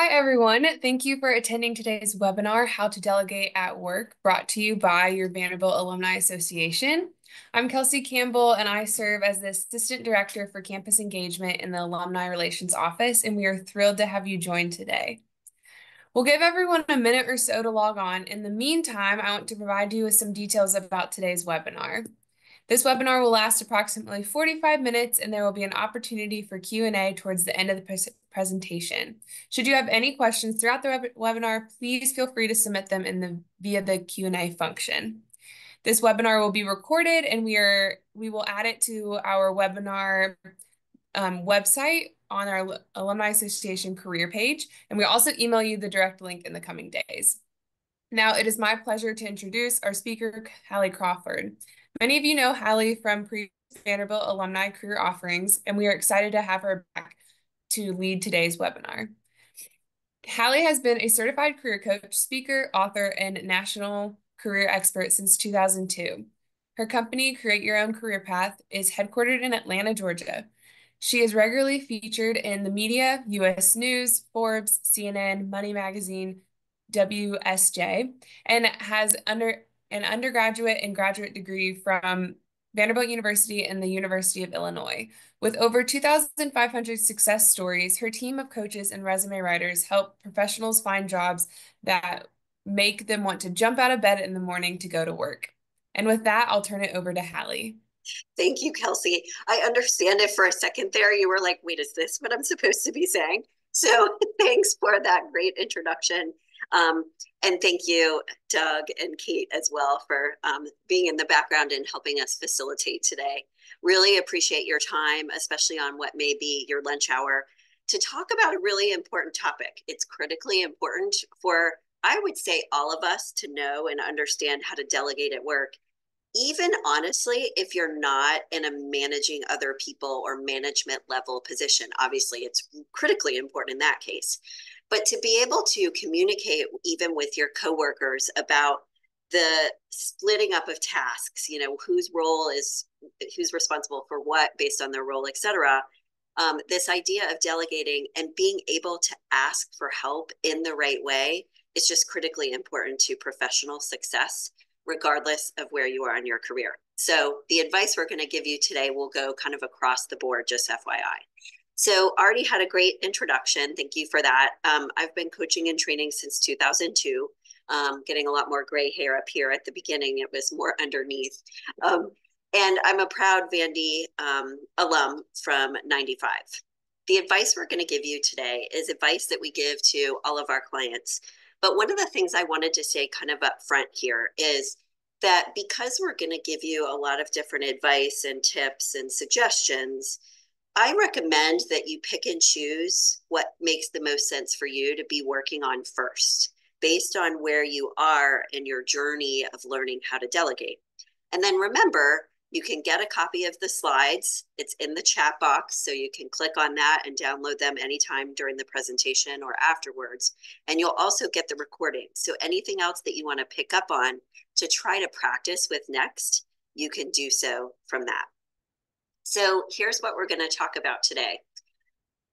Hi, everyone. Thank you for attending today's webinar, How to Delegate at Work, brought to you by your Vanderbilt Alumni Association. I'm Kelsey Campbell, and I serve as the Assistant Director for Campus Engagement in the Alumni Relations Office, and we are thrilled to have you join today. We'll give everyone a minute or so to log on. In the meantime, I want to provide you with some details about today's webinar. This webinar will last approximately 45 minutes and there will be an opportunity for Q&A towards the end of the pre presentation. Should you have any questions throughout the web webinar, please feel free to submit them in the via the Q&A function. This webinar will be recorded and we are we will add it to our webinar um, website on our Alumni Association career page, and we also email you the direct link in the coming days. Now, it is my pleasure to introduce our speaker, Hallie Crawford. Many of you know Hallie from previous Vanderbilt alumni career offerings, and we are excited to have her back to lead today's webinar. Hallie has been a certified career coach, speaker, author, and national career expert since 2002. Her company, Create Your Own Career Path, is headquartered in Atlanta, Georgia. She is regularly featured in the media, U.S. News, Forbes, CNN, Money Magazine, WSJ, and has under an undergraduate and graduate degree from Vanderbilt University and the University of Illinois. With over 2,500 success stories, her team of coaches and resume writers help professionals find jobs that make them want to jump out of bed in the morning to go to work. And with that, I'll turn it over to Hallie. Thank you, Kelsey. I understand it for a second there. You were like, wait, is this what I'm supposed to be saying? So thanks for that great introduction. Um, and thank you, Doug and Kate, as well, for um, being in the background and helping us facilitate today. Really appreciate your time, especially on what may be your lunch hour, to talk about a really important topic. It's critically important for, I would say, all of us to know and understand how to delegate at work. Even honestly, if you're not in a managing other people or management level position, obviously it's critically important in that case but to be able to communicate even with your coworkers about the splitting up of tasks you know whose role is who's responsible for what based on their role etc um, this idea of delegating and being able to ask for help in the right way is just critically important to professional success regardless of where you are in your career. So the advice we're going to give you today will go kind of across the board just fyi so already had a great introduction. Thank you for that. Um, I've been coaching and training since 2002. Um, getting a lot more gray hair up here at the beginning. It was more underneath. Um, and I'm a proud Vandy um, alum from 95. The advice we're going to give you today is advice that we give to all of our clients. But one of the things I wanted to say kind of up front here is that because we're going to give you a lot of different advice and tips and suggestions, I recommend that you pick and choose what makes the most sense for you to be working on first, based on where you are in your journey of learning how to delegate. And then remember, you can get a copy of the slides. It's in the chat box, so you can click on that and download them anytime during the presentation or afterwards. And you'll also get the recording. So anything else that you want to pick up on to try to practice with next, you can do so from that. So here's what we're going to talk about today.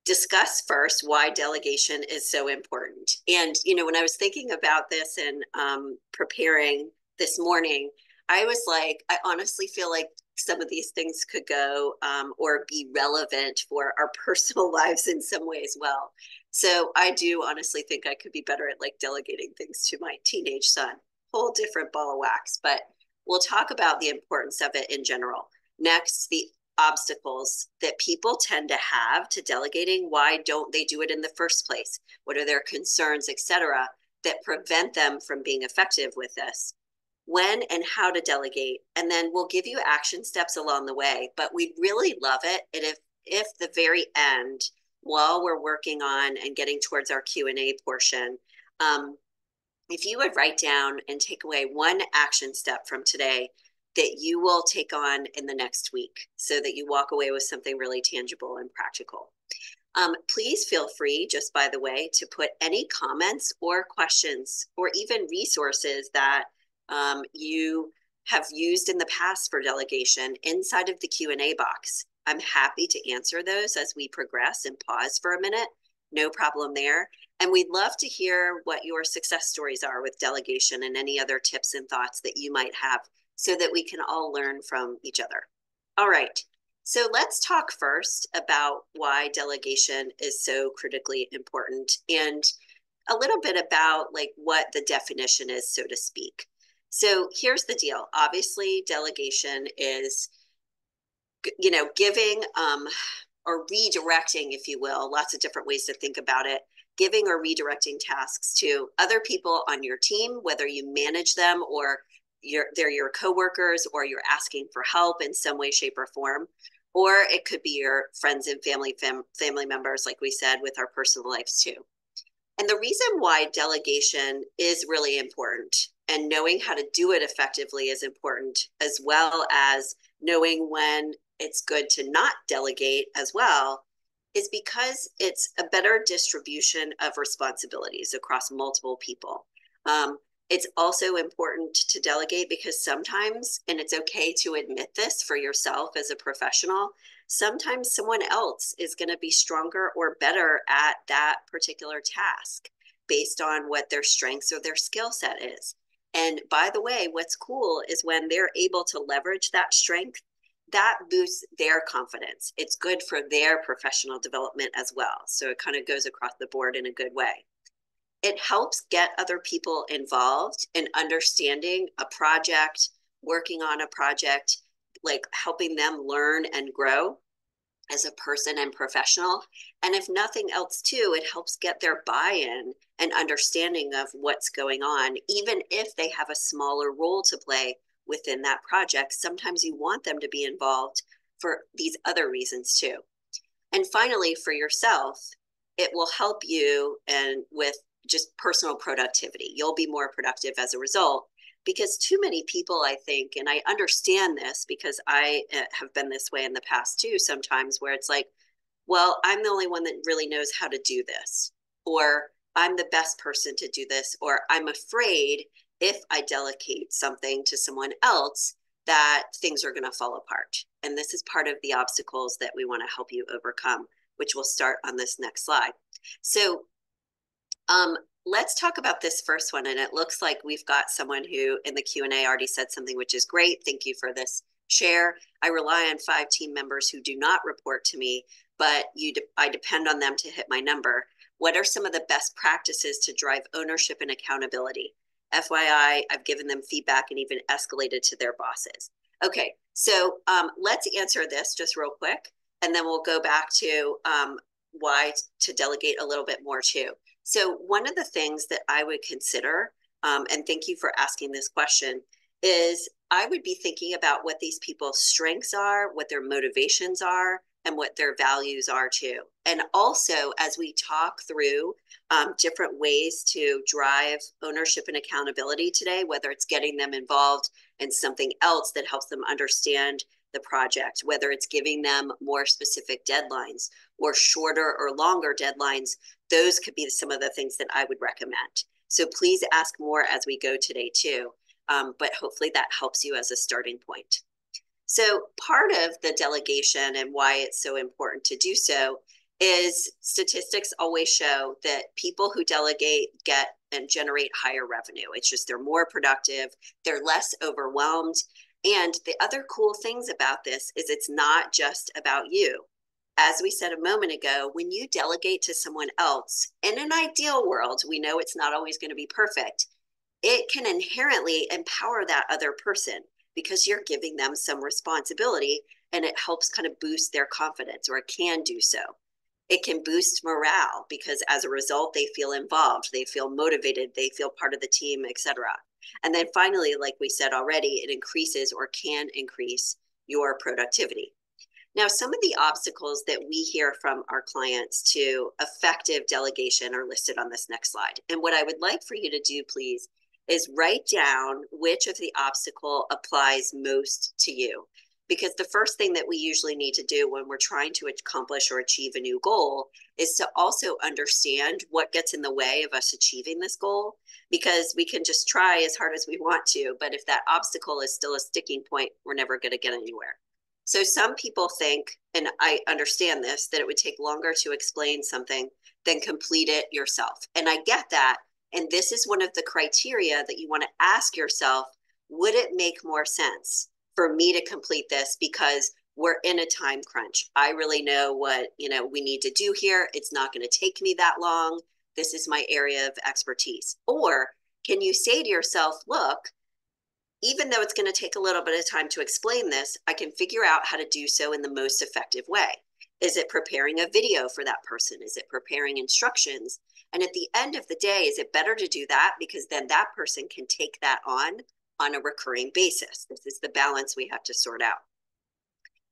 Discuss first why delegation is so important. And, you know, when I was thinking about this and um, preparing this morning, I was like, I honestly feel like some of these things could go um, or be relevant for our personal lives in some ways well. So I do honestly think I could be better at like delegating things to my teenage son. Whole different ball of wax, but we'll talk about the importance of it in general. Next, the obstacles that people tend to have to delegating why don't they do it in the first place? What are their concerns etc that prevent them from being effective with this? When and how to delegate and then we'll give you action steps along the way but we'd really love it if if the very end while we're working on and getting towards our q&a portion um, if you would write down and take away one action step from today that you will take on in the next week so that you walk away with something really tangible and practical. Um, please feel free, just by the way, to put any comments or questions or even resources that um, you have used in the past for delegation inside of the Q&A box. I'm happy to answer those as we progress and pause for a minute no problem there. And we'd love to hear what your success stories are with delegation and any other tips and thoughts that you might have so that we can all learn from each other. All right. So let's talk first about why delegation is so critically important and a little bit about like what the definition is, so to speak. So here's the deal. Obviously, delegation is, you know, giving um, or redirecting, if you will, lots of different ways to think about it, giving or redirecting tasks to other people on your team, whether you manage them or you're, they're your coworkers or you're asking for help in some way, shape, or form. Or it could be your friends and family fam- family members, like we said, with our personal lives too. And the reason why delegation is really important and knowing how to do it effectively is important, as well as knowing when it's good to not delegate as well, is because it's a better distribution of responsibilities across multiple people. Um, it's also important to delegate because sometimes, and it's okay to admit this for yourself as a professional, sometimes someone else is going to be stronger or better at that particular task based on what their strengths or their skill set is. And by the way, what's cool is when they're able to leverage that strength, that boosts their confidence. It's good for their professional development as well. So it kind of goes across the board in a good way. It helps get other people involved in understanding a project, working on a project, like helping them learn and grow as a person and professional. And if nothing else, too, it helps get their buy in and understanding of what's going on, even if they have a smaller role to play within that project. Sometimes you want them to be involved for these other reasons, too. And finally, for yourself, it will help you and with just personal productivity. You'll be more productive as a result because too many people i think and i understand this because i uh, have been this way in the past too sometimes where it's like well i'm the only one that really knows how to do this or i'm the best person to do this or i'm afraid if i delegate something to someone else that things are going to fall apart and this is part of the obstacles that we want to help you overcome which we'll start on this next slide so um, let's talk about this first one. And it looks like we've got someone who in the Q&A already said something, which is great. Thank you for this share. I rely on five team members who do not report to me, but you de I depend on them to hit my number. What are some of the best practices to drive ownership and accountability? FYI, I've given them feedback and even escalated to their bosses. Okay, so um, let's answer this just real quick, and then we'll go back to um, why to delegate a little bit more too. So, one of the things that I would consider, um, and thank you for asking this question, is I would be thinking about what these people's strengths are, what their motivations are, and what their values are too. And also, as we talk through um, different ways to drive ownership and accountability today, whether it's getting them involved in something else that helps them understand the project, whether it's giving them more specific deadlines or shorter or longer deadlines, those could be some of the things that I would recommend. So please ask more as we go today too. Um, but hopefully that helps you as a starting point. So part of the delegation and why it's so important to do so is statistics always show that people who delegate get and generate higher revenue. It's just they're more productive, they're less overwhelmed, and the other cool things about this is it's not just about you. As we said a moment ago, when you delegate to someone else, in an ideal world, we know it's not always going to be perfect. It can inherently empower that other person because you're giving them some responsibility and it helps kind of boost their confidence or it can do so. It can boost morale because as a result, they feel involved, they feel motivated, they feel part of the team, etc. And then finally, like we said already, it increases or can increase your productivity. Now, some of the obstacles that we hear from our clients to effective delegation are listed on this next slide. And what I would like for you to do, please, is write down which of the obstacle applies most to you because the first thing that we usually need to do when we're trying to accomplish or achieve a new goal is to also understand what gets in the way of us achieving this goal because we can just try as hard as we want to but if that obstacle is still a sticking point we're never going to get anywhere So some people think, and I understand this, that it would take longer to explain something than complete it yourself. And I get that. And this is one of the criteria that you want to ask yourself would it make more sense for me to complete this because we're in a time crunch. I really know what, you know, we need to do here. It's not going to take me that long. This is my area of expertise. Or can you say to yourself, look, even though it's going to take a little bit of time to explain this, I can figure out how to do so in the most effective way. Is it preparing a video for that person? Is it preparing instructions? And at the end of the day, is it better to do that because then that person can take that on on a recurring basis? This is the balance we have to sort out.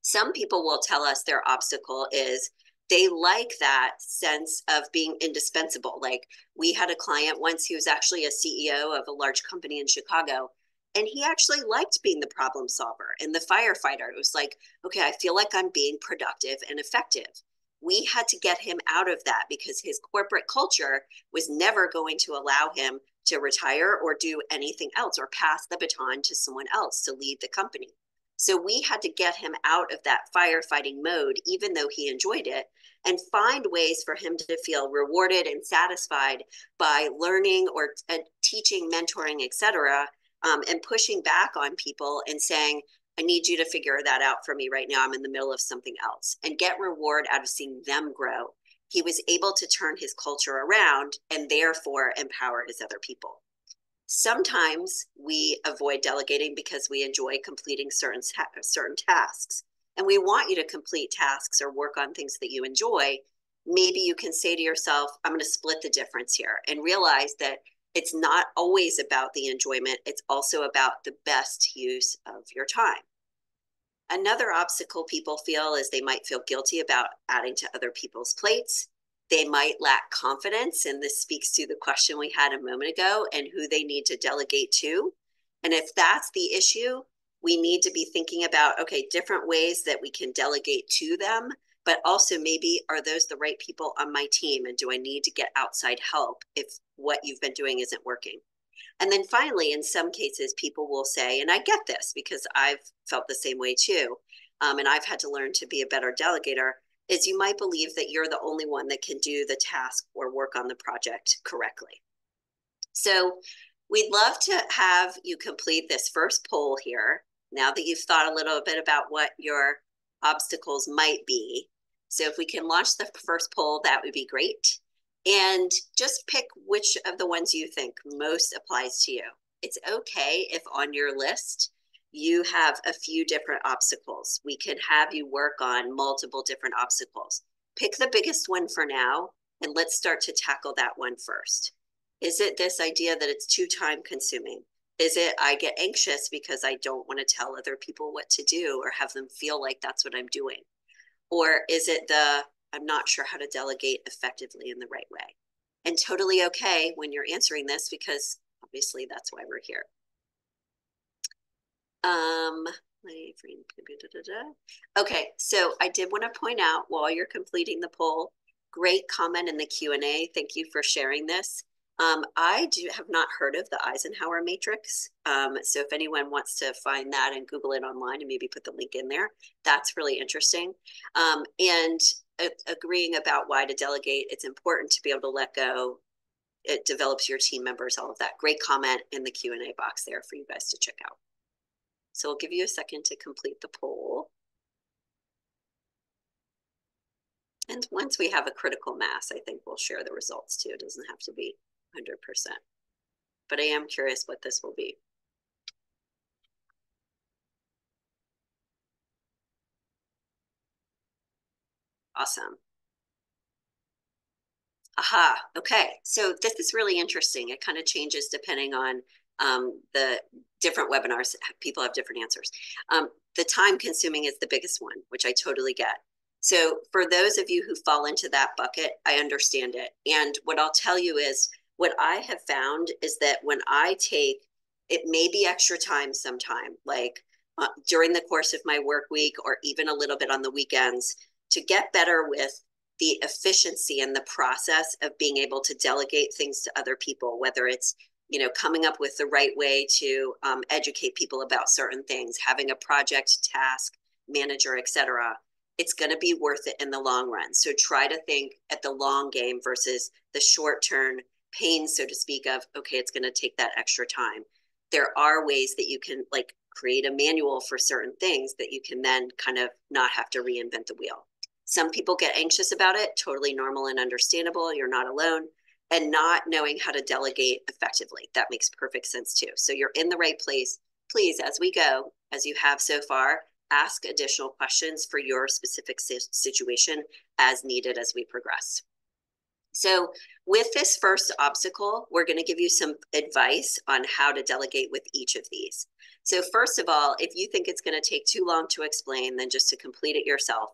Some people will tell us their obstacle is they like that sense of being indispensable. Like we had a client once who was actually a CEO of a large company in Chicago and he actually liked being the problem solver and the firefighter. It was like, okay, I feel like I'm being productive and effective. We had to get him out of that because his corporate culture was never going to allow him to retire or do anything else or pass the baton to someone else to lead the company. So we had to get him out of that firefighting mode, even though he enjoyed it, and find ways for him to feel rewarded and satisfied by learning or uh, teaching, mentoring, etc um, and pushing back on people and saying, I need you to figure that out for me right now. I'm in the middle of something else and get reward out of seeing them grow. He was able to turn his culture around and therefore empower his other people. Sometimes we avoid delegating because we enjoy completing certain certain tasks. And we want you to complete tasks or work on things that you enjoy. Maybe you can say to yourself, I'm going to split the difference here and realize that it's not always about the enjoyment, it's also about the best use of your time. Another obstacle people feel is they might feel guilty about adding to other people's plates. They might lack confidence, and this speaks to the question we had a moment ago and who they need to delegate to. And if that's the issue, we need to be thinking about okay, different ways that we can delegate to them but also maybe are those the right people on my team and do i need to get outside help if what you've been doing isn't working. And then finally in some cases people will say and i get this because i've felt the same way too um, and i've had to learn to be a better delegator is you might believe that you're the only one that can do the task or work on the project correctly. So we'd love to have you complete this first poll here now that you've thought a little bit about what your obstacles might be. So if we can launch the first poll, that would be great. And just pick which of the ones you think most applies to you. It's okay if on your list you have a few different obstacles. We can have you work on multiple different obstacles. Pick the biggest one for now, and let's start to tackle that one first. Is it this idea that it's too time consuming? Is it I get anxious because I don't want to tell other people what to do or have them feel like that's what I'm doing? Or is it the, I'm not sure how to delegate effectively in the right way? And totally okay when you're answering this because obviously that's why we're here. Um, okay, so I did want to point out while you're completing the poll, great comment in the Q&A. Thank you for sharing this. Um, I do have not heard of the Eisenhower matrix. Um, so if anyone wants to find that and Google it online and maybe put the link in there, that's really interesting. Um, and uh, agreeing about why to delegate, it's important to be able to let go. It develops your team members, all of that. Great comment in the Q&A box there for you guys to check out. So we'll give you a second to complete the poll. And once we have a critical mass, I think we'll share the results too. It doesn't have to be 100%. But I am curious what this will be. Awesome. Aha, okay. So this is really interesting. It kind of changes depending on um, the different webinars. People have different answers. Um, the time consuming is the biggest one, which I totally get. So for those of you who fall into that bucket, I understand it. And what I'll tell you is what I have found is that when I take, it may be extra time sometime, like uh, during the course of my work week or even a little bit on the weekends, to get better with the efficiency and the process of being able to delegate things to other people, whether it's you know coming up with the right way to um, educate people about certain things, having a project task manager, etc., it's going to be worth it in the long run. So try to think at the long game versus the short term pain, so to speak, of, okay, it's going to take that extra time. There are ways that you can like create a manual for certain things that you can then kind of not have to reinvent the wheel. Some people get anxious about it, totally normal and understandable. You're not alone. And not knowing how to delegate effectively. That makes perfect sense too. So you're in the right place. Please, as we go, as you have so far, ask additional questions for your specific situation as needed as we progress. So with this first obstacle, we're going to give you some advice on how to delegate with each of these. So first of all, if you think it's going to take too long to explain, then just to complete it yourself,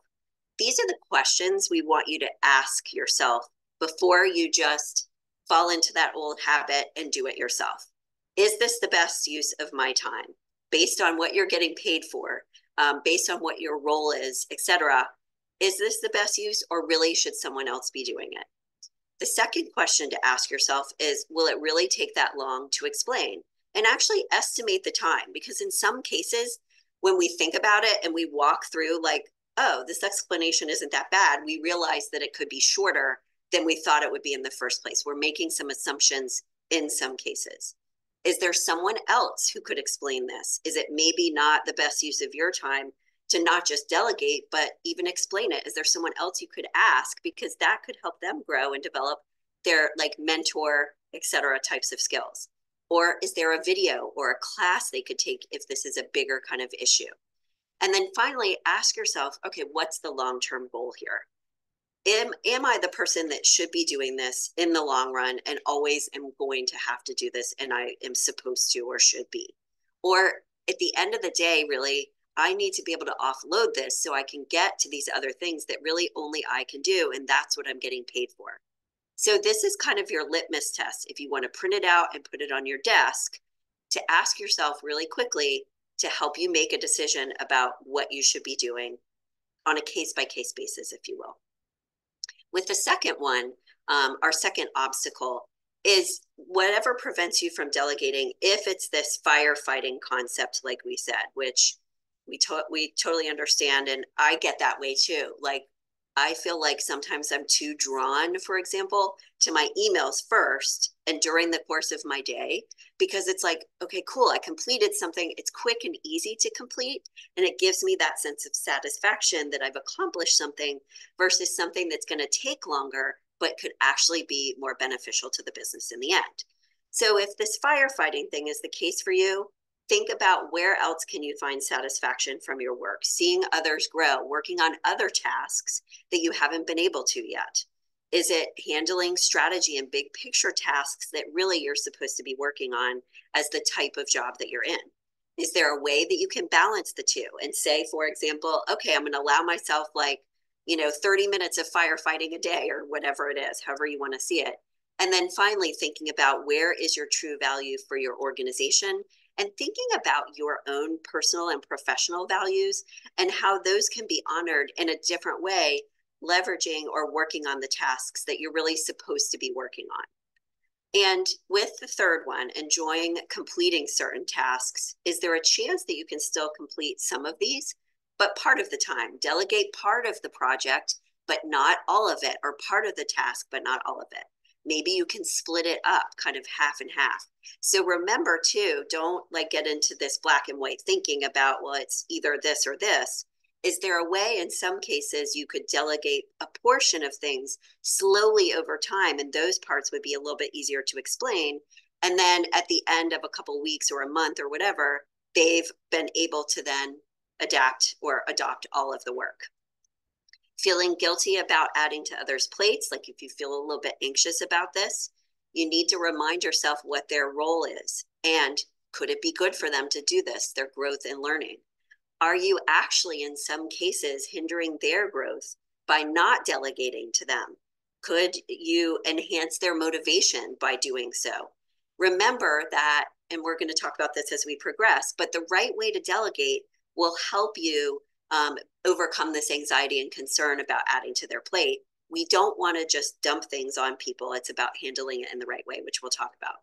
these are the questions we want you to ask yourself before you just fall into that old habit and do it yourself. Is this the best use of my time based on what you're getting paid for, um, based on what your role is, etc.? Is this the best use or really should someone else be doing it? The second question to ask yourself is Will it really take that long to explain? And actually estimate the time because in some cases, when we think about it and we walk through, like, oh, this explanation isn't that bad, we realize that it could be shorter than we thought it would be in the first place. We're making some assumptions in some cases. Is there someone else who could explain this? Is it maybe not the best use of your time to not just delegate, but even explain it? Is there someone else you could ask? Because that could help them grow and develop their like mentor, etc. types of skills. Or is there a video or a class they could take if this is a bigger kind of issue? And then finally, ask yourself, okay, what's the long term goal here? am am I the person that should be doing this in the long run and always am going to have to do this and I am supposed to or should be? Or at the end of the day, really, I need to be able to offload this so I can get to these other things that really only I can do. And that's what I'm getting paid for. So, this is kind of your litmus test. If you want to print it out and put it on your desk, to ask yourself really quickly to help you make a decision about what you should be doing on a case by case basis, if you will. With the second one, um, our second obstacle is whatever prevents you from delegating, if it's this firefighting concept, like we said, which we to- we totally understand, and I get that way too. Like I feel like sometimes I'm too drawn, for example, to my emails first and during the course of my day because it's like, okay, cool, I completed something. It's quick and easy to complete. And it gives me that sense of satisfaction that I've accomplished something versus something that's going to take longer, but could actually be more beneficial to the business in the end. So if this firefighting thing is the case for you, think about where else can you find satisfaction from your work? Seeing others grow working on other tasks that you haven't been able to yet. Is it handling strategy and big picture tasks that really you're supposed to be working on as the type of job that you're in? Is there a way that you can balance the two and say for example okay i'm going to allow myself like you know 30 minutes of firefighting a day or whatever it is however you want to see it. And then finally thinking about where is your true value for your organization and thinking about your own personal and professional values and how those can be honored in a different way, leveraging or working on the tasks that you're really supposed to be working on. And with the third one, enjoying completing certain tasks, is there a chance that you can still complete some of these, but part of the time? Delegate part of the project, but not all of it, or part of the task, but not all of it. Maybe you can split it up kind of half and half. So remember too, don't like get into this black and white thinking about, well, it's either this or this. Is there a way in some cases you could delegate a portion of things slowly over time? And those parts would be a little bit easier to explain. And then at the end of a couple weeks or a month or whatever, they've been able to then adapt or adopt all of the work feeling guilty about adding to others' plates, like if you feel a little bit anxious about this, you need to remind yourself what their role is and could it be good for them to do this, their growth and learning? Are you actually, in some cases, hindering their growth by not delegating to them? Could you enhance their motivation by doing so? Remember that, and we're going to talk about this as we progress, but the right way to delegate will help you um, overcome this anxiety and concern about adding to their plate. We don't want to just dump things on people. It's about handling it in the right way, which we'll talk about.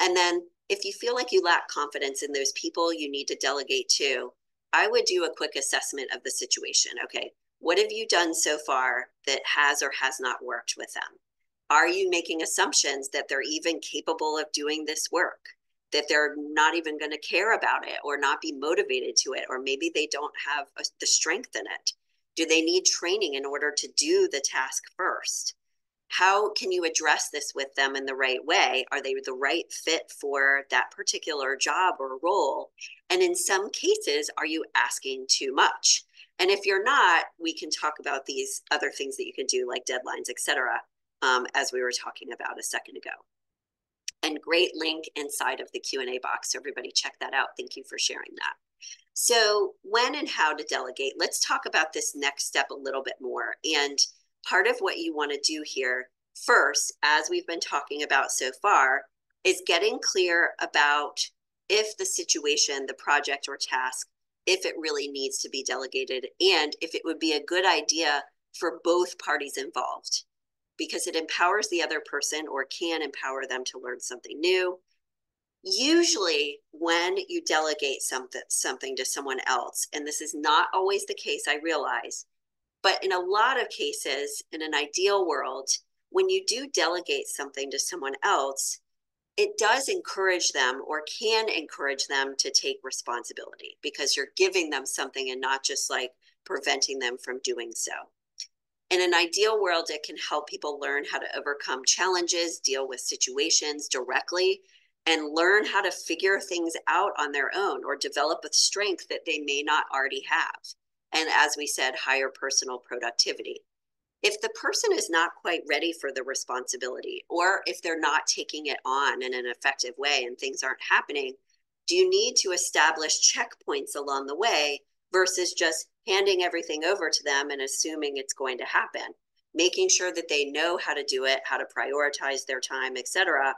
And then if you feel like you lack confidence in those people you need to delegate to, I would do a quick assessment of the situation. Okay, what have you done so far that has or has not worked with them? Are you making assumptions that they're even capable of doing this work? That they're not even going to care about it or not be motivated to it, or maybe they don't have a, the strength in it? Do they need training in order to do the task first? How can you address this with them in the right way? Are they the right fit for that particular job or role? And in some cases, are you asking too much? And if you're not, we can talk about these other things that you can do, like deadlines, etc um, as we were talking about a second ago. And great link inside of the Q&A box. So everybody check that out. Thank you for sharing that. So when and how to delegate, let's talk about this next step a little bit more. And part of what you want to do here first, as we've been talking about so far, is getting clear about if the situation, the project or task, if it really needs to be delegated and if it would be a good idea for both parties involved because it empowers the other person or can empower them to learn something new. Usually when you delegate something something to someone else and this is not always the case i realize but in a lot of cases in an ideal world when you do delegate something to someone else it does encourage them or can encourage them to take responsibility because you're giving them something and not just like preventing them from doing so in an ideal world it can help people learn how to overcome challenges deal with situations directly and learn how to figure things out on their own or develop a strength that they may not already have. And as we said, higher personal productivity. If the person is not quite ready for the responsibility, or if they're not taking it on in an effective way and things aren't happening, do you need to establish checkpoints along the way versus just handing everything over to them and assuming it's going to happen? Making sure that they know how to do it, how to prioritize their time, etc.,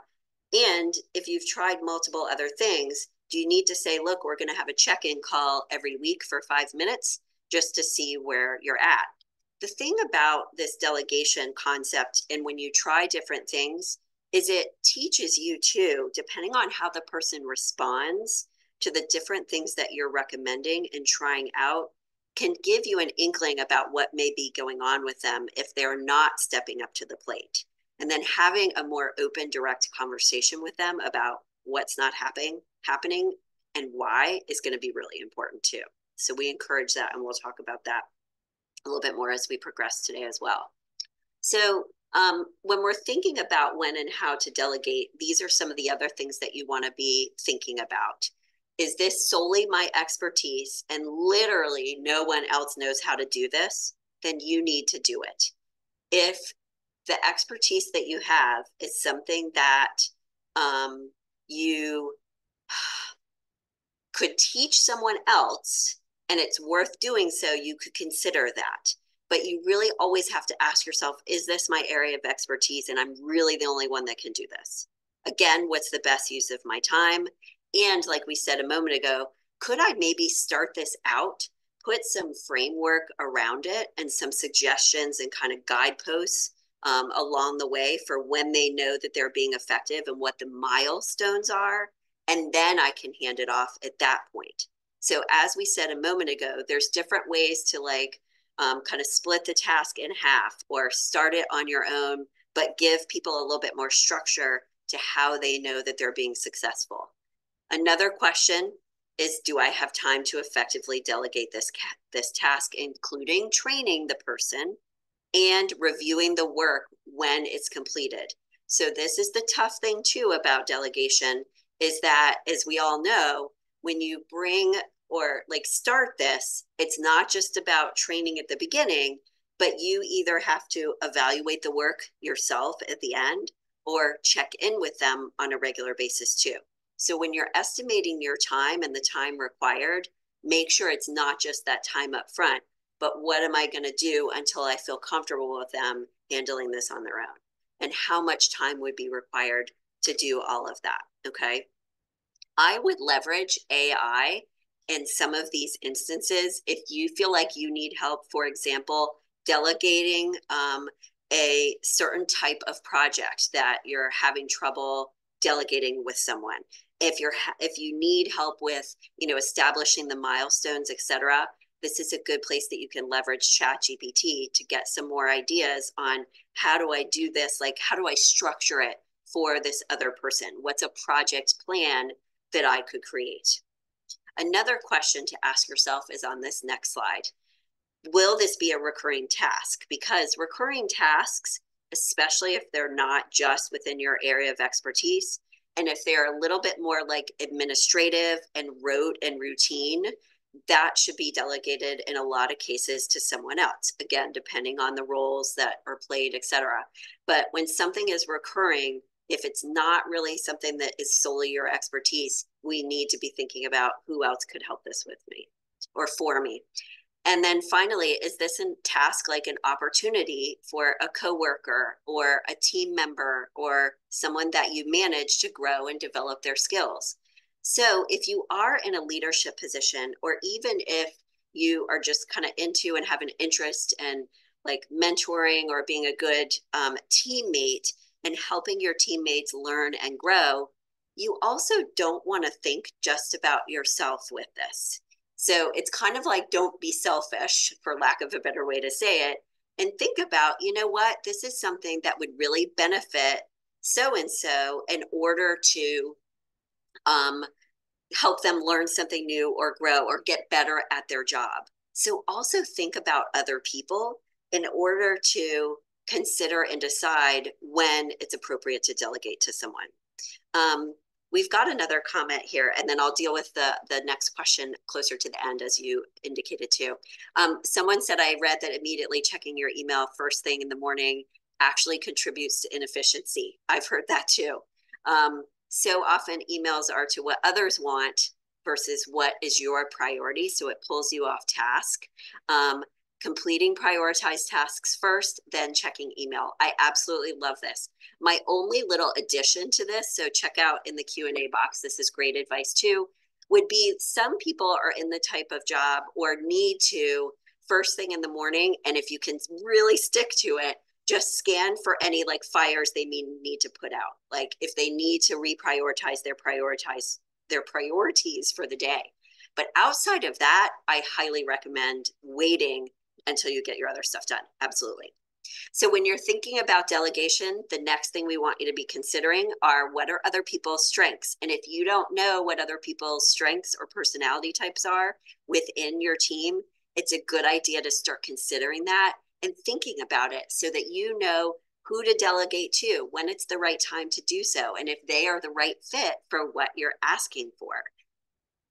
and if you've tried multiple other things, do you need to say, look, we're going to have a check in call every week for five minutes just to see where you're at? The thing about this delegation concept, and when you try different things, is it teaches you too, depending on how the person responds to the different things that you're recommending and trying out, can give you an inkling about what may be going on with them if they're not stepping up to the plate. And then having a more open direct conversation with them about what's not happening happening and why is going to be really important too. So we encourage that and we'll talk about that a little bit more as we progress today as well. So um, when we're thinking about when and how to delegate these are some of the other things that you want to be thinking about is this solely my expertise and literally no one else knows how to do this then you need to do it if the expertise that you have is something that um, you could teach someone else and it's worth doing so, you could consider that. But you really always have to ask yourself is this my area of expertise? And I'm really the only one that can do this. Again, what's the best use of my time? And like we said a moment ago, could I maybe start this out, put some framework around it and some suggestions and kind of guideposts um, along the way for when they know that they're being effective and what the milestones are. And then I can hand it off at that point. So, as we said a moment ago, there's different ways to like um, kind of split the task in half or start it on your own, but give people a little bit more structure to how they know that they're being successful. Another question is do I have time to effectively delegate this, this task, including training the person and reviewing the work when it's completed. So this is the tough thing too about delegation is that as we all know, when you bring or like start this, it's not just about training at the beginning, but you either have to evaluate the work yourself at the end or check in with them on a regular basis too. So when you're estimating your time and the time required, make sure it's not just that time up front, but what am I going to do until I feel comfortable with them handling this on their own? And how much time would be required to do all of that? Okay. I would leverage AI in some of these instances. If you feel like you need help, for example, delegating um, a certain type of project that you're having trouble delegating with someone. If you're if you need help with you know establishing the milestones etc this is a good place that you can leverage chat gpt to get some more ideas on how do i do this? Like how do i structure it for this other person? What's a project plan that i could create? Another question to ask yourself is on this next slide. Will this be a recurring task? Because recurring tasks especially if they're not just within your area of expertise and if they're a little bit more like administrative and rote and routine, that should be delegated in a lot of cases to someone else again depending on the roles that are played etc but when something is recurring if it's not really something that is solely your expertise we need to be thinking about who else could help this with me or for me and then finally, is this a task like an opportunity for a coworker or a team member or someone that you manage to grow and develop their skills? So if you are in a leadership position, or even if you are just kind of into and have an interest in like mentoring or being a good um, teammate and helping your teammates learn and grow, you also don't want to think just about yourself with this so it's kind of like don't be selfish, for lack of a better way to say it, and think about, you know what, this is something that would really benefit so and so in order to um, help them learn something new or grow or get better at their job. So also think about other people in order to consider and decide when it's appropriate to delegate to someone. Um, We've got another comment here, and then I'll deal with the, the next question closer to the end, as you indicated too. Um, someone said, I read that immediately checking your email first thing in the morning actually contributes to inefficiency. I've heard that too. Um, so often emails are to what others want versus what is your priority. So it pulls you off task. Um, completing prioritized tasks first, then checking email. I absolutely love this. My only little addition to this, so check out in the Q&A box, this is great advice too, would be some people are in the type of job or need to first thing in the morning, and if you can really stick to it, just scan for any like fires they may need to put out. Like if they need to reprioritize their prioritize their priorities for the day. But outside of that, I highly recommend waiting until you get your other stuff done. Absolutely. So when you're thinking about delegation, the next thing we want you to be considering are what are other people's strengths? And if you don't know what other people's strengths or personality types are within your team, it's a good idea to start considering that and thinking about it so that you know who to delegate to, when it's the right time to do so, and if they are the right fit for what you're asking for.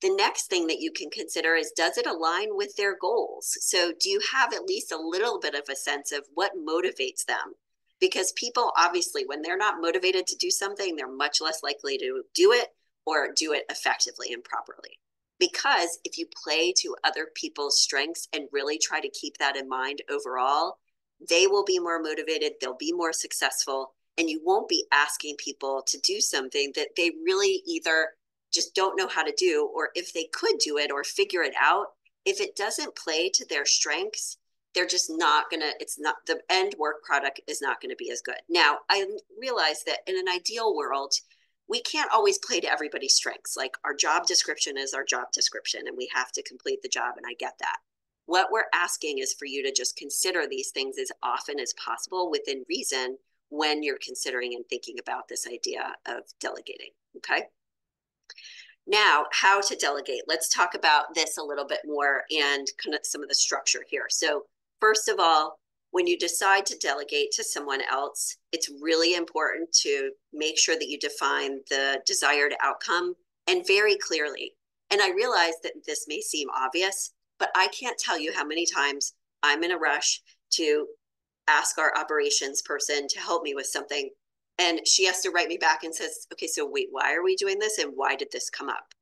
The next thing that you can consider is does it align with their goals? So, do you have at least a little bit of a sense of what motivates them? Because people obviously, when they're not motivated to do something, they're much less likely to do it or do it effectively and properly. Because if you play to other people's strengths and really try to keep that in mind overall, they will be more motivated, they'll be more successful, and you won't be asking people to do something that they really either just don't know how to do, or if they could do it or figure it out, if it doesn't play to their strengths, they're just not going to, it's not, the end work product is not going to be as good. Now, I realize that in an ideal world, we can't always play to everybody's strengths. Like our job description is our job description, and we have to complete the job, and I get that. What we're asking is for you to just consider these things as often as possible within reason when you're considering and thinking about this idea of delegating. Okay. Now, how to delegate. Let's talk about this a little bit more and kind of some of the structure here. So, first of all, when you decide to delegate to someone else, it's really important to make sure that you define the desired outcome and very clearly. And I realize that this may seem obvious, but I can't tell you how many times I'm in a rush to ask our operations person to help me with something and she has to write me back and says okay so wait why are we doing this and why did this come up?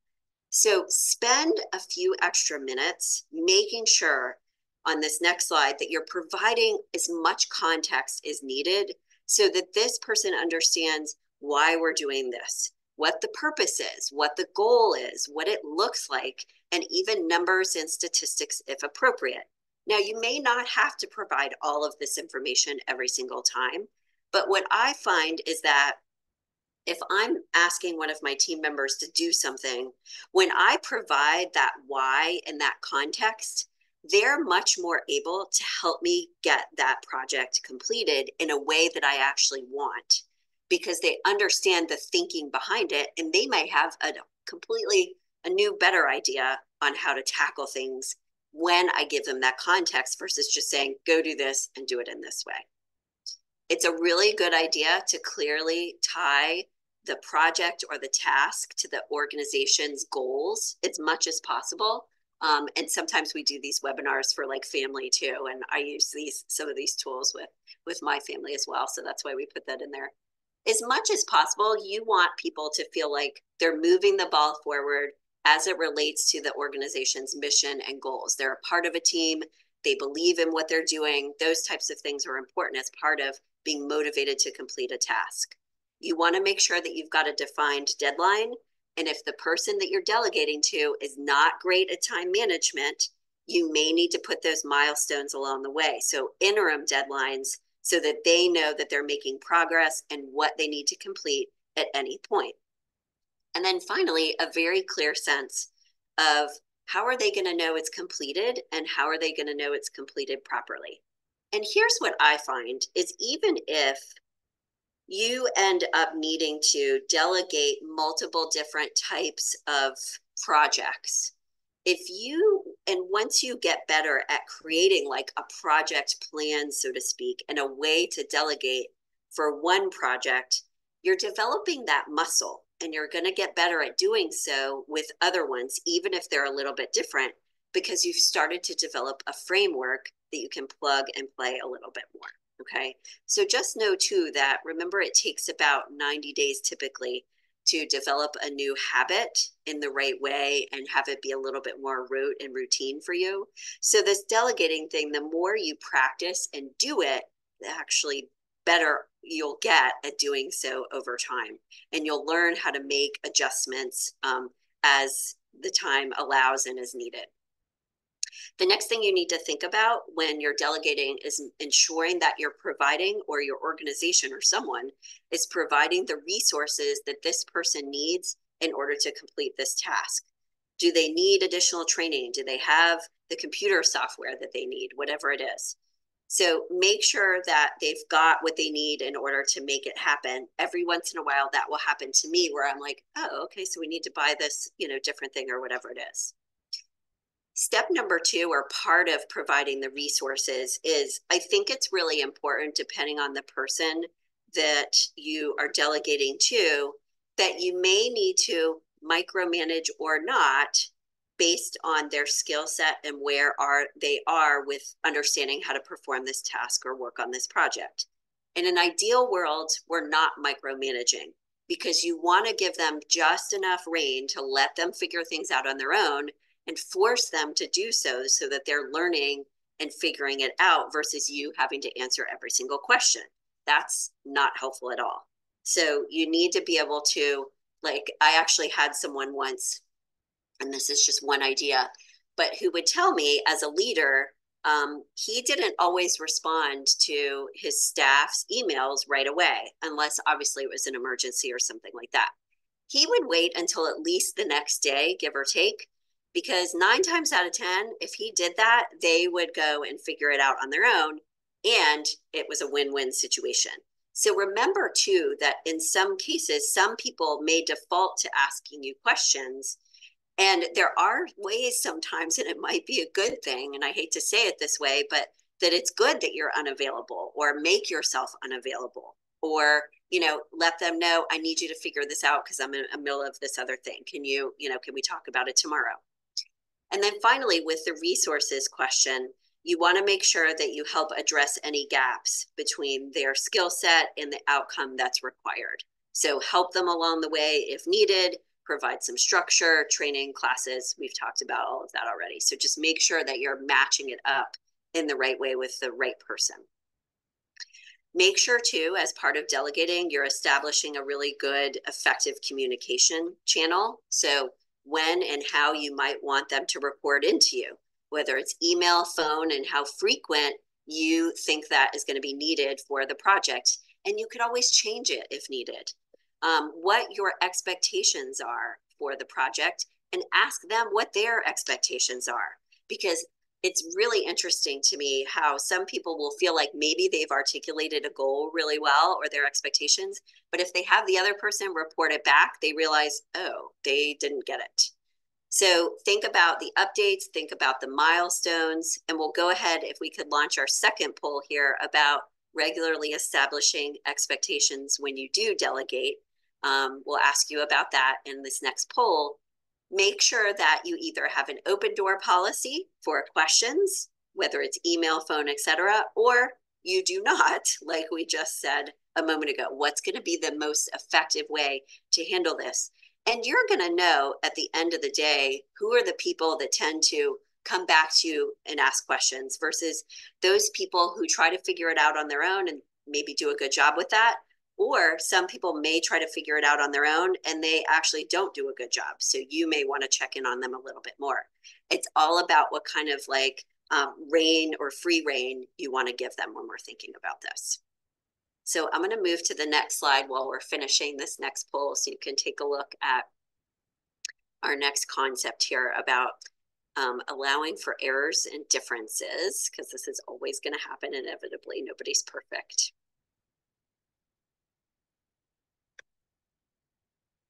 So spend a few extra minutes making sure on this next slide that you're providing as much context as needed so that this person understands why we're doing this what the purpose is what the goal is what it looks like and even numbers and statistics if appropriate. Now you may not have to provide all of this information every single time but what I find is that if I'm asking one of my team members to do something, when I provide that why and that context, they're much more able to help me get that project completed in a way that I actually want because they understand the thinking behind it and they may have a completely a new better idea on how to tackle things when I give them that context versus just saying go do this and do it in this way. It's a really good idea to clearly tie the project or the task to the organization's goals as much as possible um, and sometimes we do these webinars for like family too. And I use these some of these tools with with my family as well. So that's why we put that in there. As much as possible, you want people to feel like they're moving the ball forward as it relates to the organization's mission and goals. They're a part of a team. They believe in what they're doing. Those types of things are important as part of being motivated to complete a task. You want to make sure that you've got a defined deadline and if the person that you're delegating to is not great at time management, you may need to put those milestones along the way. So, interim deadlines so that they know that they're making progress and what they need to complete at any point. And then finally, a very clear sense of how are they going to know it's completed and how are they going to know it's completed properly. And here's what I find is even if you end up needing to delegate multiple different types of projects. If you, and once you get better at creating like a project plan, so to speak, and a way to delegate for one project, you're developing that muscle and you're going to get better at doing so with other ones, even if they're a little bit different, because you've started to develop a framework that you can plug and play a little bit more. Okay. So just know too that remember it takes about 90 days typically to develop a new habit in the right way and have it be a little bit more rote and routine for you. So this delegating thing, the more you practice and do it, actually better you'll get at doing so over time. And you'll learn how to make adjustments um, as the time allows and is needed. The next thing you need to think about when you're delegating is ensuring that you're providing, or your organization or someone is providing the resources that this person needs in order to complete this task. Do they need additional training? Do they have the computer software that they need, whatever it is? So make sure that they've got what they need in order to make it happen. Every once in a while, that will happen to me where I'm like, oh, okay, so we need to buy this, you know, different thing or whatever it is. Step number two, or part of providing the resources, is I think it's really important, depending on the person that you are delegating to, that you may need to micromanage or not based on their skill set and where are they are with understanding how to perform this task or work on this project. In an ideal world, we're not micromanaging because you want to give them just enough rein to let them figure things out on their own and force them to do so so that they're learning and figuring it out versus you having to answer every single question. That's not helpful at all. So you need to be able to, like, I actually had someone once, and this is just one idea, but who would tell me as a leader, um, he didn't always respond to his staff's emails right away, unless obviously it was an emergency or something like that. He would wait until at least the next day, give or take, because nine times out of 10, if he did that, they would go and figure it out on their own. And it was a win win situation. So remember too that in some cases, some people may default to asking you questions. And there are ways sometimes, and it might be a good thing, and I hate to say it this way, but that it's good that you're unavailable or make yourself unavailable or you know let them know i need you to figure this out because i'm in the middle of this other thing can you you know can we talk about it tomorrow and then finally, with the resources question, you want to make sure that you help address any gaps between their skill set and the outcome that's required. So help them along the way if needed, provide some structure, training, classes. We've talked about all of that already. So just make sure that you're matching it up in the right way with the right person. Make sure too, as part of delegating, you're establishing a really good, effective communication channel. So when and how you might want them to report into you, whether it's email, phone, and how frequent you think that is going to be needed for the project. And you could always change it if needed. um, what your expectations are for the project and ask them what their expectations are. Because it's really interesting to me how some people will feel like maybe they've articulated a goal really well or their expectations, but if they have the other person report it back, they realize, oh, they didn't get it. So think about the updates, think about the milestones, and we'll go ahead if we could launch our second poll here about regularly establishing expectations when you do delegate. Um, we'll ask you about that in this next poll. Make sure that you either have an open door policy for questions, whether it's email, phone, etc., or you do not, like we just said a moment ago. What's going to be the most effective way to handle this? And you're going to know at the end of the day who are the people that tend to come back to you and ask questions versus those people who try to figure it out on their own and maybe do a good job with that. Or some people may try to figure it out on their own and they actually don't do a good job. So you may want to check in on them a little bit more. It's all about what kind of like um, or free rein you want to give them when we're thinking about this. So I'm going to move to the next slide while we're finishing this next poll so you can take a look at our next concept here about um, allowing for errors and differences, because this is always going to happen inevitably. Nobody's perfect.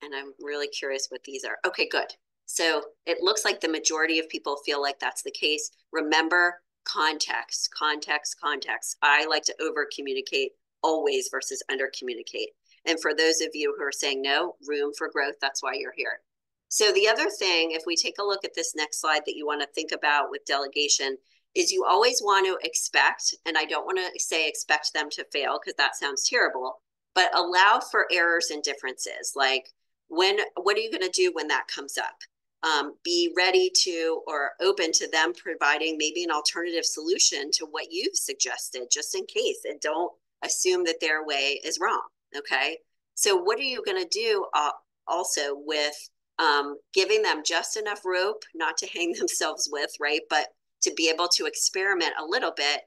And I'm really curious what these are. Okay, good. So it looks like the majority of people feel like that's the case. Remember context, context, context. I like to over communicate always versus under communicate. And for those of you who are saying no, room for growth, that's why you're here. So the other thing, if we take a look at this next slide that you want to think about with delegation, is you always want to expect, and I don't want to say expect them to fail because that sounds terrible, but allow for errors and differences. Like when, what are you going to do when that comes up? Um, be ready to or open to them providing maybe an alternative solution to what you've suggested, just in case, and don't assume that their way is wrong. Okay. So, what are you going to do uh, also with um, giving them just enough rope not to hang themselves with, right? But to be able to experiment a little bit.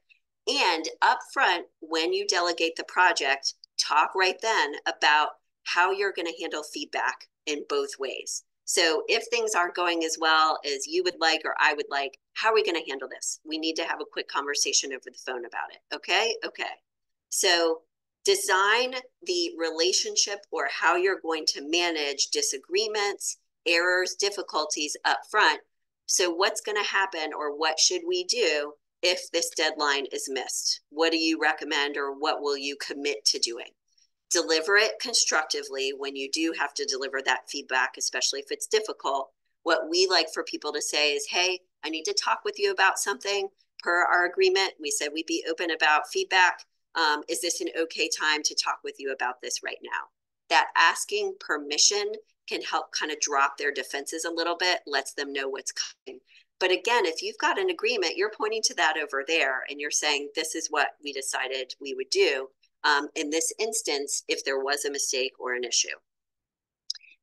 And up front, when you delegate the project, talk right then about how you're going to handle feedback in both ways. So if things aren't going as well as you would like or I would like, how are we going to handle this? We need to have a quick conversation over the phone about it. Okay? Okay. So design the relationship or how you're going to manage disagreements, errors, difficulties up front. So what's going to happen or what should we do if this deadline is missed? What do you recommend or what will you commit to doing? Deliver it constructively when you do have to deliver that feedback, especially if it's difficult. What we like for people to say is, hey, I need to talk with you about something. Per our agreement, we said we'd be open about feedback um, is this an okay time to talk with you about this right now? That asking permission can help kind of drop their defenses a little bit, lets them know what's coming. But again, if you've got an agreement, you're pointing to that over there and you're saying, this is what we decided we would do um, in this instance if there was a mistake or an issue.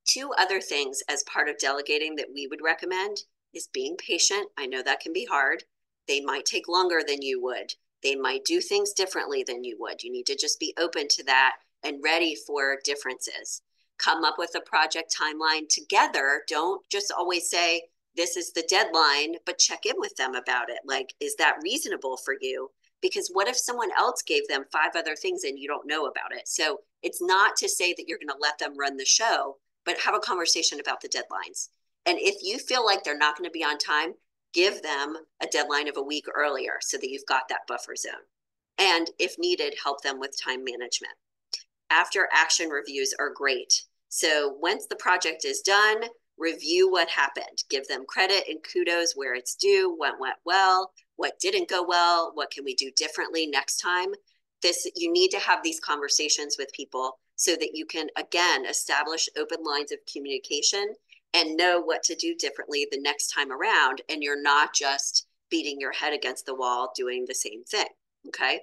Two other things as part of delegating that we would recommend is being patient. I know that can be hard. They might take longer than you would. They might do things differently than you would. You need to just be open to that and ready for differences. Come up with a project timeline together. Don't just always say, this is the deadline, but check in with them about it. Like, is that reasonable for you? Because what if someone else gave them five other things and you don't know about it? So it's not to say that you're going to let them run the show, but have a conversation about the deadlines. And if you feel like they're not going to be on time, give them a deadline of a week earlier so that you've got that buffer zone. And if needed, help them with time management. After action reviews are great. So once the project is done, review what happened, give them credit and kudos where it's due, what went well, what didn't go well, what can we do differently next time. This you need to have these conversations with people so that you can again establish open lines of communication and know what to do differently the next time around. And you're not just beating your head against the wall doing the same thing. Okay.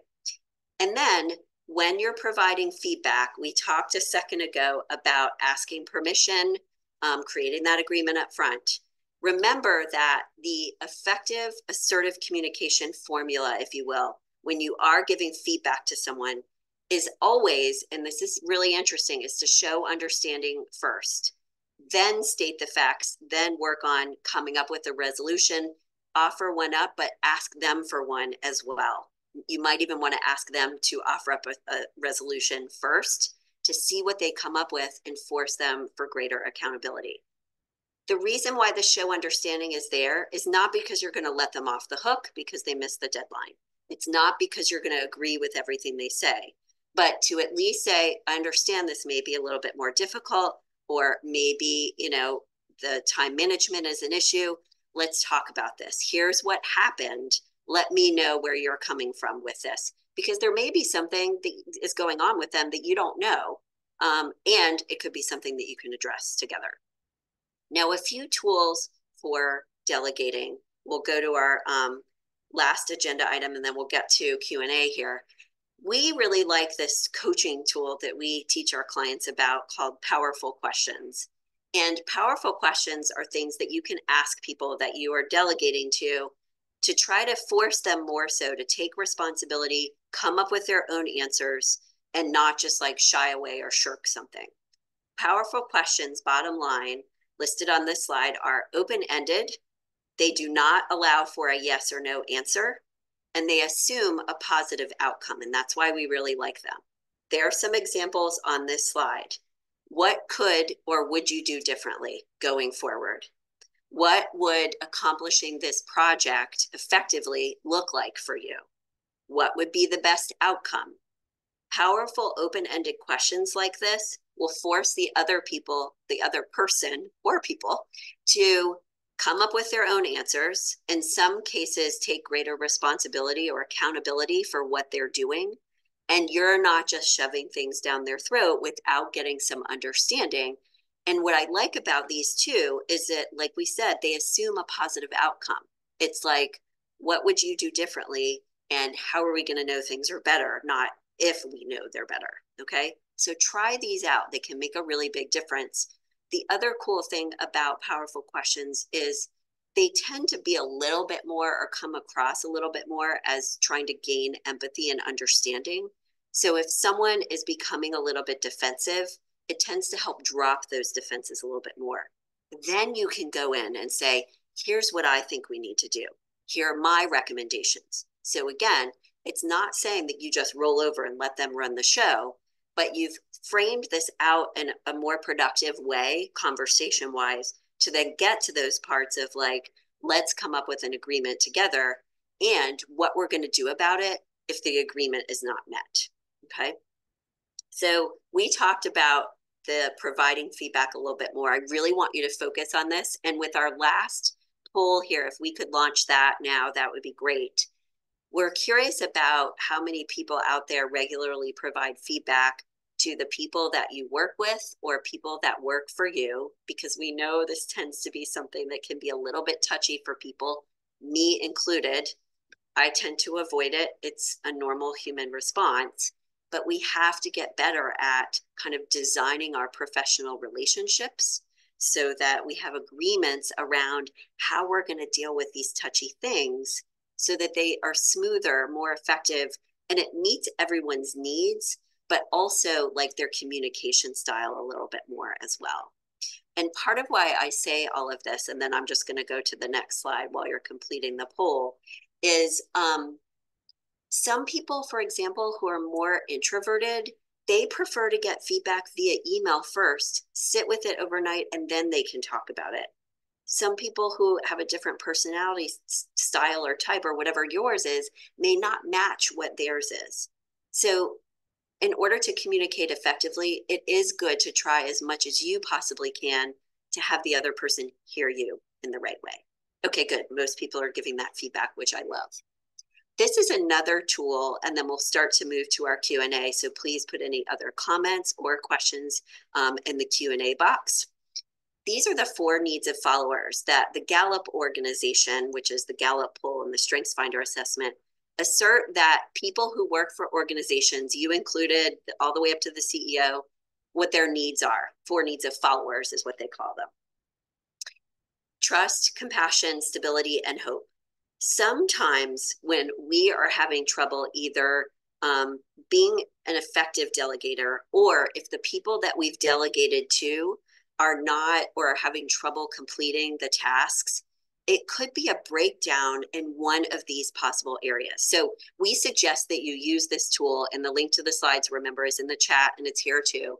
And then when you're providing feedback, we talked a second ago about asking permission, um, creating that agreement up front. Remember that the effective assertive communication formula, if you will, when you are giving feedback to someone, is always, and this is really interesting, is to show understanding first, then state the facts, then work on coming up with a resolution, offer one up, but ask them for one as well. You might even want to ask them to offer up a, a resolution first to see what they come up with and force them for greater accountability. The reason why the show understanding is there is not because you're going to let them off the hook because they missed the deadline. It's not because you're going to agree with everything they say, but to at least say, I understand this may be a little bit more difficult, or maybe, you know, the time management is an issue. Let's talk about this. Here's what happened. Let me know where you're coming from with this because there may be something that is going on with them that you don't know. Um, and it could be something that you can address together. Now, a few tools for delegating. We'll go to our um, last agenda item and then we'll get to Q&A here. We really like this coaching tool that we teach our clients about called Powerful Questions. And powerful questions are things that you can ask people that you are delegating to to try to force them more so to take responsibility, come up with their own answers, and not just like shy away or shirk something. Powerful questions, bottom line, listed on this slide are open ended. They do not allow for a yes or no answer, and they assume a positive outcome. And that's why we really like them. There are some examples on this slide. What could or would you do differently going forward? what would accomplishing this project effectively look like for you? What would be the best outcome? Powerful open ended questions like this will force the other people, the other person or people, to come up with their own answers. In some cases, take greater responsibility or accountability for what they're doing. And you're not just shoving things down their throat without getting some understanding and what I like about these two is that, like we said, they assume a positive outcome. It's like, what would you do differently? And how are we going to know things are better? Not if we know they're better. Okay. So try these out. They can make a really big difference. The other cool thing about powerful questions is they tend to be a little bit more or come across a little bit more as trying to gain empathy and understanding. So if someone is becoming a little bit defensive, it tends to help drop those defenses a little bit more. Then you can go in and say, here's what I think we need to do. Here are my recommendations. So again, it's not saying that you just roll over and let them run the show, but you've framed this out in a more productive way, conversation wise, to then get to those parts of like, let's come up with an agreement together and what we're going to do about it if the agreement is not met. Okay. So we talked about the providing feedback a little bit more. I really want you to focus on this. And with our last poll here, if we could launch that now, that would be great. We're curious about how many people out there regularly provide feedback to the people that you work with or people that work for you, because we know this tends to be something that can be a little bit touchy for people, me included. I tend to avoid it. It's a normal human response but we have to get better at kind of designing our professional relationships so that we have agreements around how we're going to deal with these touchy things so that they are smoother, more effective, and it meets everyone's needs, but also like their communication style a little bit more as well. And part of why I say all of this, and then I'm just going to go to the next slide while you're completing the poll, is um, some people, for example, who are more introverted, they prefer to get feedback via email first, sit with it overnight, and then they can talk about it. Some people who have a different personality style or type or whatever yours is may not match what theirs is. So, in order to communicate effectively, it is good to try as much as you possibly can to have the other person hear you in the right way. Okay, good. Most people are giving that feedback, which I love. This is another tool, and then we'll start to move to our Q&A. So please put any other comments or questions um, in the Q&A box. These are the four needs of followers that the Gallup organization, which is the Gallup poll and the Strengths Finder assessment, assert that people who work for organizations, you included all the way up to the CEO, what their needs are. Four needs of followers is what they call them. Trust, compassion, stability, and hope sometimes when we are having trouble either um, being an effective delegator, or if the people that we've delegated to are not or are having trouble completing the tasks, it could be a breakdown in one of these possible areas. So we suggest that you use this tool, and the link to the slides, remember, is in the chat and it's here too.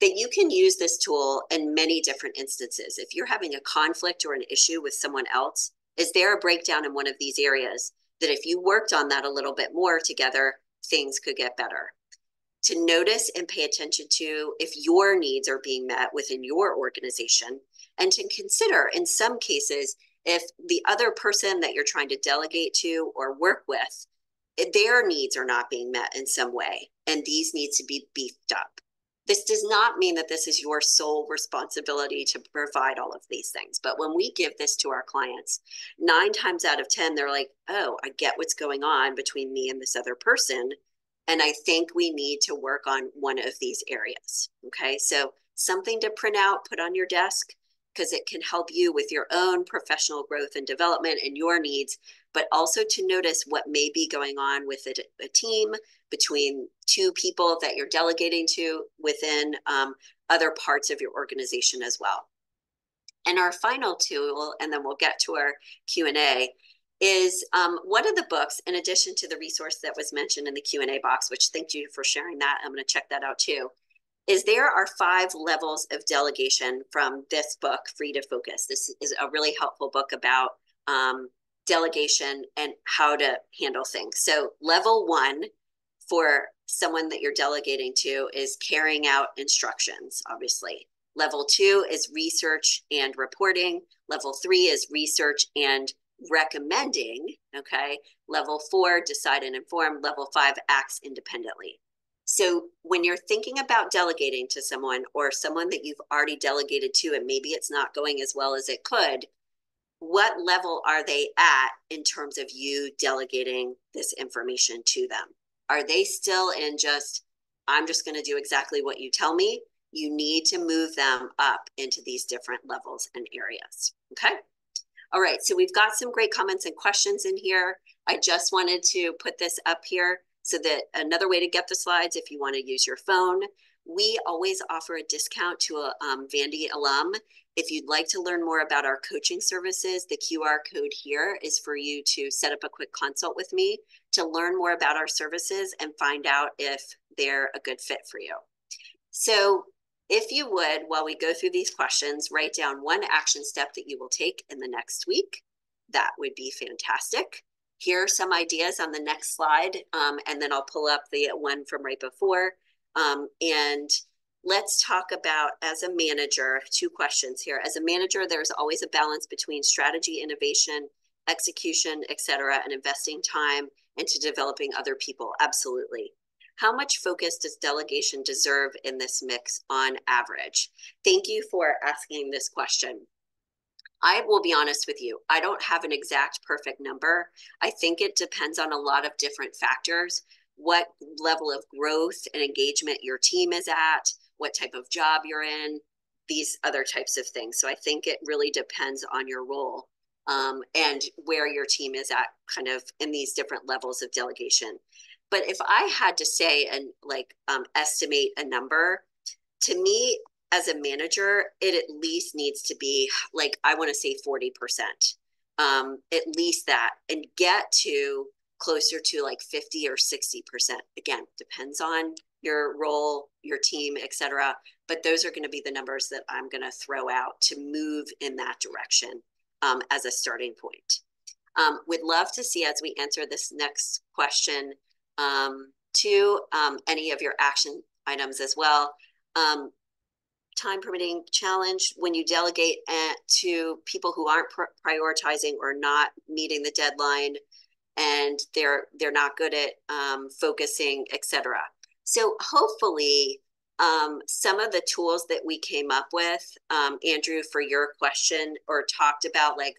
That you can use this tool in many different instances. If you're having a conflict or an issue with someone else, is there a breakdown in one of these areas that if you worked on that a little bit more together, things could get better? To notice and pay attention to if your needs are being met within your organization, and to consider in some cases if the other person that you're trying to delegate to or work with eh, their needs are not being met in some way and these need to be beefed up. This does not mean that this is your sole responsibility to provide all of these things but when we give this to our clients nine times out of ten they're like oh i get what's going on between me and this other person and i think we need to work on one of these areas okay so something to print out put on your desk because it can help you with your own professional growth and development and your needs, but also to notice what may be going on with a, a team between two people that you're delegating to within um, other parts of your organization as well. And our final tool, and then we'll get to our Q&A, is um, one of the books, in addition to the resource that was mentioned in the Q&A box, which thank you for sharing that. I'm going to check that out too is there are five levels of delegation from this book, Free to Focus. This is a really helpful book about um, delegation and how to handle things. So, level one for someone that you're delegating to is carrying out instructions, obviously. Level two is research and reporting. Level three is research and recommending. Okay. Level four, decide and inform. Level five, acts independently. So when you're thinking about delegating to someone or someone that you've already delegated to, and maybe it's not going as well as it could, what level are they at in terms of you delegating this information to them? Are they still in just, I'm just going to do exactly what you tell me? You need to move them up into these different levels and areas. Okay. All right. So we've got some great comments and questions in here. I just wanted to put this up here so that another way to get the slides, if you want to use your phone, we always offer a discount to a um, Vandy alum. If you'd like to learn more about our coaching services, the QR code here is for you to set up a quick consult with me to learn more about our services and find out if they're a good fit for you. So if you would, while we go through these questions, write down one action step that you will take in the next week. That would be fantastic here are some ideas on the next slide, um, and then I'll pull up the one from right before. Um, and let's talk about as a manager, two questions here. As a manager, there's always a balance between strategy, innovation, execution, et cetera, and investing time into developing other people. Absolutely. How much focus does delegation deserve in this mix on average? Thank you for asking this question. I will be honest with you. I don't have an exact perfect number. I think it depends on a lot of different factors what level of growth and engagement your team is at, what type of job you're in, these other types of things. So I think it really depends on your role um, and where your team is at, kind of in these different levels of delegation. But if I had to say and like um, estimate a number, to me, as a manager, it at least needs to be like, I want to say 40%, um, at least that, and get to closer to like 50 or 60%. Again, depends on your role, your team, etc. But those are going to be the numbers that I'm going to throw out to move in that direction um, as a starting point. Um, we'd love to see as we answer this next question um, to um, any of your action items as well. Um, time permitting challenge when you delegate at, to people who aren't pr prioritizing or not meeting the deadline and they're they're not good at um, focusing etc so hopefully um, some of the tools that we came up with um, andrew for your question or talked about like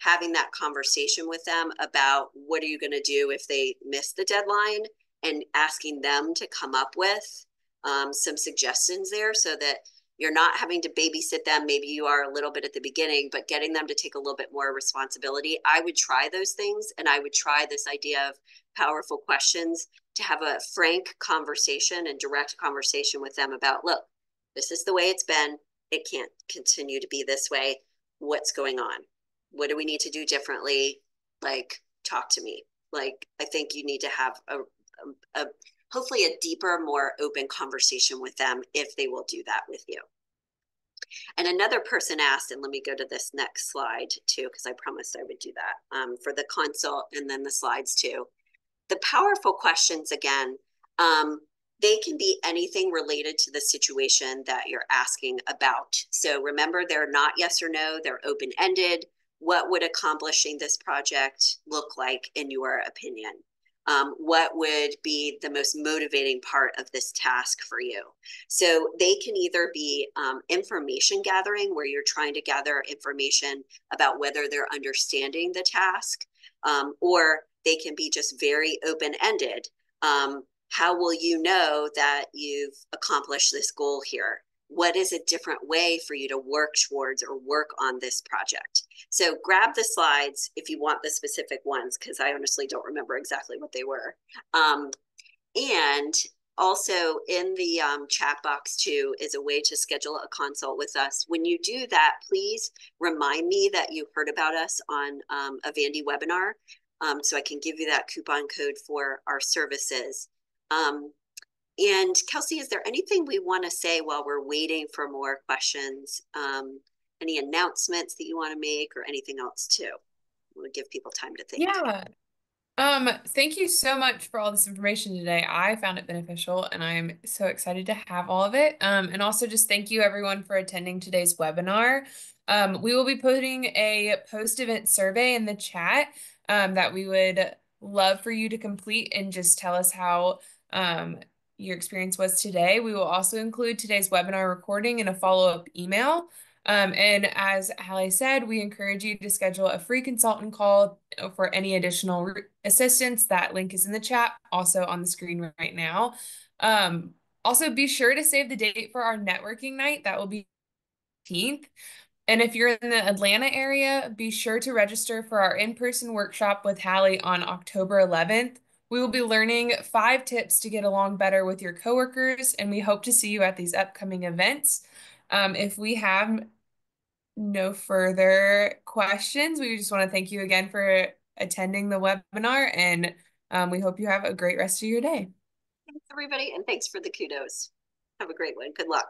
having that conversation with them about what are you going to do if they miss the deadline and asking them to come up with um, some suggestions there so that you're not having to babysit them. Maybe you are a little bit at the beginning, but getting them to take a little bit more responsibility. I would try those things and I would try this idea of powerful questions to have a frank conversation and direct conversation with them about, look, this is the way it's been. It can't continue to be this way. What's going on? What do we need to do differently? Like, talk to me. Like, I think you need to have a, a, a hopefully a deeper, more open conversation with them if they will do that with you. And another person asked, and let me go to this next slide too, because I promised I would do that um, for the consult and then the slides too. The powerful questions again, um, they can be anything related to the situation that you're asking about. So remember, they're not yes or no, they're open ended. What would accomplishing this project look like in your opinion? um, what would be the most motivating part of this task for you. So they can either be um, information gathering, where you're trying to gather information about whether they're understanding the task, um, or they can be just very open ended. Um, how will you know that you've accomplished this goal here? What is a different way for you to work towards or work on this project. So grab the slides if you want the specific ones, because I honestly don't remember exactly what they were. Um, and also in the um, chat box too is a way to schedule a consult with us. When you do that, please remind me that you heard about us on um, a Vandy webinar um, so I can give you that coupon code for our services. And Kelsey, is there anything we want to say while we're waiting for more questions? Um, any announcements that you want to make or anything else too? We'll give people time to think. Yeah. Um, thank you so much for all this information today. I found it beneficial and I'm so excited to have all of it. Um, and also just thank you everyone for attending today's webinar. Um, we will be putting a post-event survey in the chat um, that we would love for you to complete and just tell us how um, your experience was today. We will also include today's webinar recording in a follow-up email. Um, and as Hallie said, we encourage you to schedule a free consultant call for any additional assistance. That link is in the chat, also on the screen right now. Um, also, be sure to save the date for our networking night. That will be 15th. And if you're in the Atlanta area, be sure to register for our in-person workshop with Hallie on October 11th. We will be learning five tips to get along better with your coworkers, and we hope to see you at these upcoming events. Um, if we have no further questions, we just want to thank you again for attending the webinar, and um, we hope you have a great rest of your day. Thanks, everybody, and thanks for the kudos. Have a great one. Good luck.